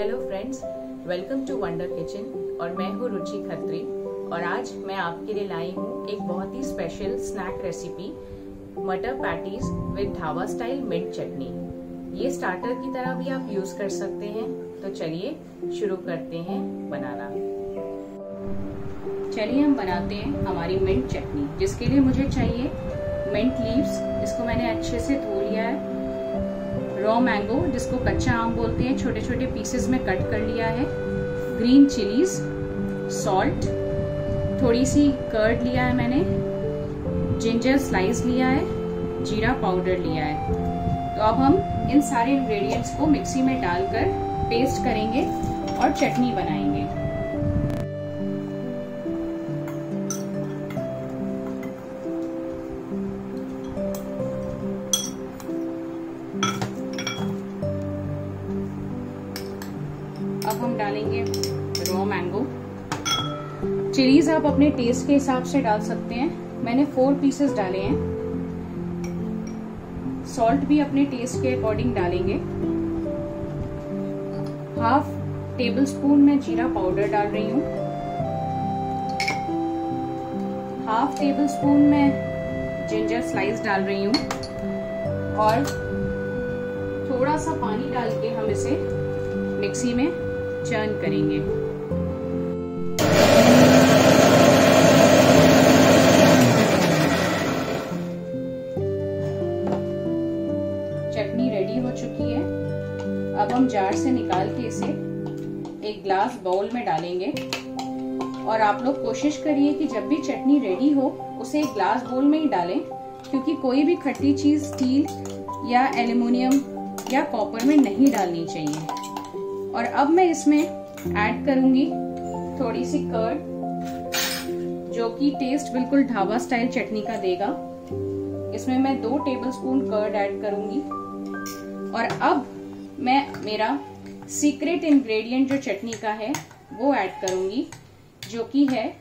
Hello friends welcome to wonder kitchen और मैं हूँ रुचि खत्री। और आज मैं आपके लिए लाई हूँ एक बहुत ही स्पेशल स्नैक रेसिपी मटर patties with dhaba style mint chutney. ये स्टार्टर की तरह भी आप यूज़ कर सकते हैं। तो चलिए शुरू करते हैं बनाना। चलिए हम बनाते हैं हमारी मिंट चटनी, जिसके लिए मुझे चाहिए मिंट लीव्स इसको मैंने अच्छे से धो लिया है। रॉ मैंगो जिसको कच्चा आम बोलते हैं छोटे छोटे पीसेस में कट कर लिया है। ग्रीन चिलीज सॉल्ट थोड़ी सी कर्ड लिया है मैंने जिंजर स्लाइस लिया है, जीरा पाउडर लिया है। तो अब हम इन सारे इंग्रेडिएंट्स को मिक्सी में डालकर पेस्ट करेंगे और चटनी बनाएँगे। चिलीज आप अपने टेस्ट के हिसाब से डाल सकते हैं। मैंने फोर पीसेस डाले हैं। सॉल्ट भी अपने टेस्ट के अकॉर्डिंग डालेंगे। हाफ़ टेबल स्पून में जीरा पाउडर डाल रही हूँ। हाफ़ टेबल स्पून में जिंजर स्लाइस डाल रही हूँ। और थोड़ा सा पानी डाल के हम इसे मिक्सी में चर्न करेंगे। जार से निकाल के इसे एक ग्लास बाउल में डालेंगे। और आप लोग कोशिश करिए कि जब भी चटनी रेडी हो, उसे एक ग्लास बाउल में ही डालें, क्योंकि कोई भी खट्टी चीज़ स्टील या एल्यूमिनियम या कॉपर में नहीं डालनी चाहिए। और अब मैं इसमें ऐड करूँगी थोड़ी सी कर्ड जो कि टेस्ट बिल्कुल ढाबा स्टाइल चटनी का देगा। इसमें मैं दो टेबलस्पून कर्ड ऐड करूँगी। और अब मैं, मेरा सीक्रेट इंग्रेडिएंट जो चटनी का है, वो ऐड करूँगी, जो कि है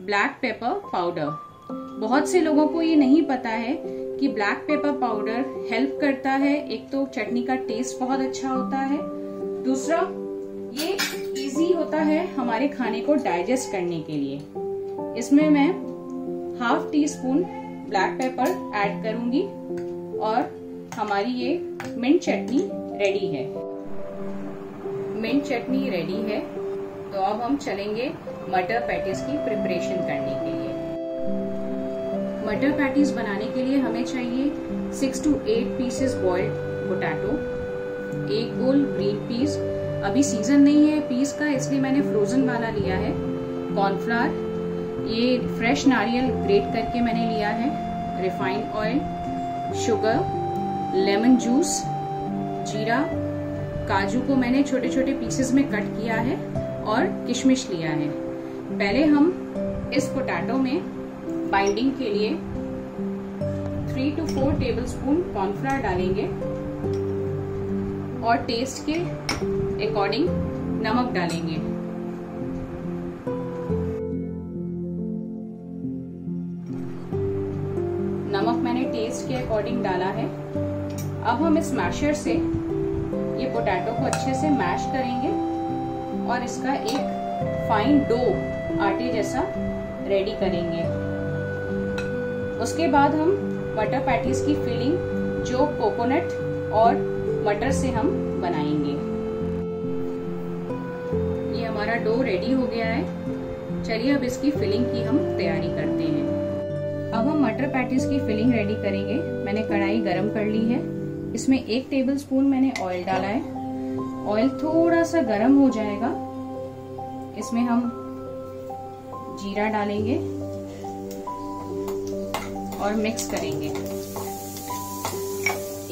ब्लैक पेपर पाउडर बहुत से लोगों को ये नहीं पता है कि ब्लैक पेपर पाउडर हेल्प करता है। एक तो चटनी का टेस्ट बहुत अच्छा होता है। दूसरा, ये इजी होता है हमारे खाने को डाइजेस्ट करने के लिए। इसमें मैं half tea spoon black pepper add करूँगी और हमारी ये मिंट चटनी रेडी है। मिंट चटनी रेडी है। तो अब हम चलेंगे मटर पैटीज की प्रिपरेशन करने के लिए। मटर पैटीज बनाने के लिए हमें चाहिए six to eight pieces boiled potato एक गोल ग्रीन पीस अभी सीज़न नहीं है पीस का, इसलिए मैंने फ्रोजन वाला लिया है। कॉर्नफ्लावर ये फ्रेश नारियल ग्रेट करके मैंने लिया है। Refined oil sugar lemon juice जीरा, काजू को मैंने छोटे छोटे पीसेस में कट किया है और किशमिश लिया है। पहले हम इस पोटैटो में बाइंडिंग के लिए three to four table spoon cornflour डालेंगे और टेस्ट के अकॉर्डिंग नमक डालेंगे। नमक मैंने टेस्ट के अकॉर्डिंग डाला है। अब हम इस मैशर से ये पोटैटो को अच्छे से मैश करेंगे और इसका एक फाइन डो आटे जैसा रेडी करेंगे। उसके बाद हम मटर पैटीज की फिलिंग जो कोकोनट और मटर से हम बनाएँगे। ये हमारा डो रेडी हो गया है। चलिए अब इसकी फिलिंग की हम तैयारी करते हैं। अब हम मटर पैटीज की फिलिंग रेडी करेंगे। मैंने कढ़ाई गरम कर ली है। इसमें एक टेबल स्पून मैंने ऑयल डाला है। ऑयल थोड़ा सा गरम हो जाएगा। इसमें हम जीरा डालेंगे और मिक्स करेंगे।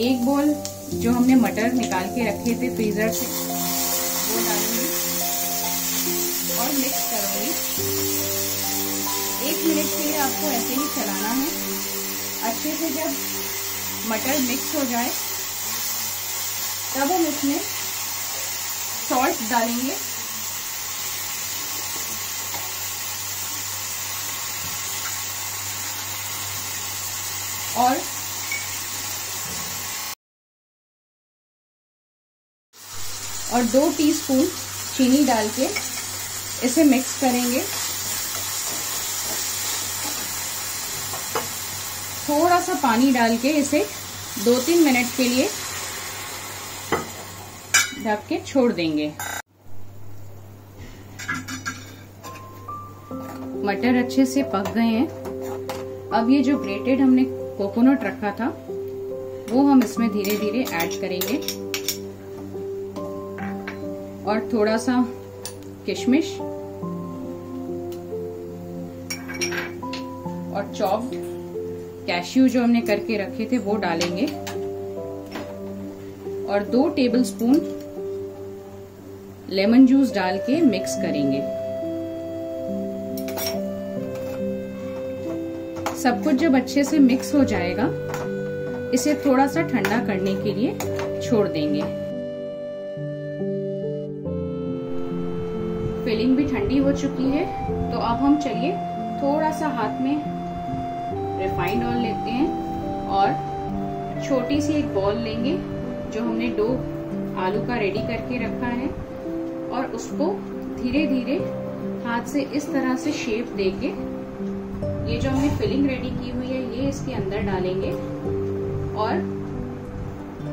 एक बोल जो हमने मटर निकाल के रखे थे फ्रीजर से, वो डालेंगे और मिक्स करूँगी। एक मिनट के लिए आपको ऐसे ही चलाना है। अच्छे से जब मटर मिक्स हो जाए तब हम इसमें सॉल्ट डालेंगे। और और दो टीस्पून चीनी डाल के इसे मिक्स करेंगे। थोड़ा सा पानी डाल के इसे दो तीन मिनट के लिए ढक के छोड़ देंगे। मटर अच्छे से पक गए हैं। अब ये जो ग्रेटेड हमने कोकोनट रखा था, वो हम इसमें धीरे धीरे ऐड करेंगे। और थोड़ा सा किशमिश। और चॉप्ड कैश्यू जो हमने करके रखे थे, वो डालेंगे। और दो टेबलस्पून लेमन जूस डाल के मिक्स करेंगे। सब कुछ जब अच्छे से मिक्स हो जाएगा, इसे थोड़ा सा ठंडा करने के लिए छोड़ देंगे। फिलिंग भी ठंडी हो चुकी है तो अब हम चलिए थोड़ा सा हाथ में रिफाइंड ऑयल लेते हैं और छोटी सी एक बॉल लेंगे, जो हमने डो आलू का रेडी करके रखा है। और उसको धीरे धीरे हाथ से इस तरह से शेप देके ये जो हमने फिलिंग रेडी की हुई है, ये इसके अंदर डालेंगे। और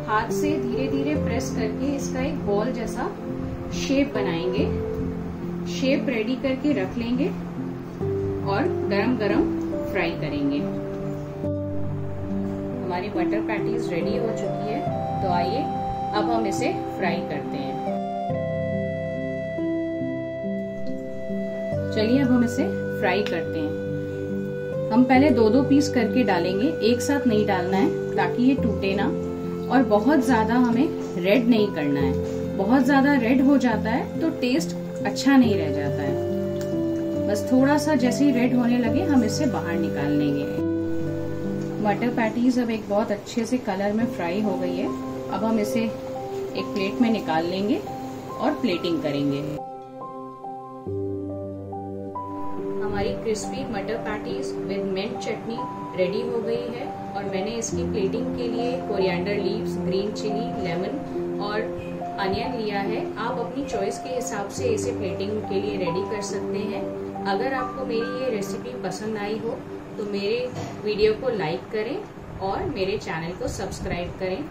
हाथ से धीरे धीरे प्रेस करके इसका एक बॉल जैसा शेप बनाएँगे। शेप रेडी करके रख लेंगे और गरम गरम फ्राई करेंगे। हमारी बटर पैटीज रेडी हो चुकी है तो आइए अब हम इसे फ्राई करते हैं। चलिए अब हम इसे फ्राई करते हैं। हम पहले दो दो पीस करके डालेंगे। एक साथ नहीं डालना है, ताकि ये टूटे ना। और बहुत ज़्यादा हमें रेड नहीं करना है। बहुत ज़्यादा रेड हो जाता है तो टेस्ट अच्छा नहीं रह जाता है। बस थोड़ा सा जैसे ही रेड होने लगे, हम इसे बाहर निकाल लेंगे। मटर पैटीज अब एक बहुत अच्छे से कलर में फ्राई हो गई है। अब हम इसे एक प्लेट में निकाल लेंगे और प्लेटिंग करेंगे। क्रिस्पी मटर patties with mint chutney ready हो गई है और मैंने इसकी प्लेटिंग के लिए coriander leaves green chilli lemon और अनियन लिया है। आप अपनी चॉइस के हिसाब से इसे प्लेटिंग के लिए रेडी कर सकते हैं। अगर आपको मेरी ये रेसिपी पसंद आई हो तो मेरे वीडियो को लाइक करें और मेरे चैनल को सब्सक्राइब करें।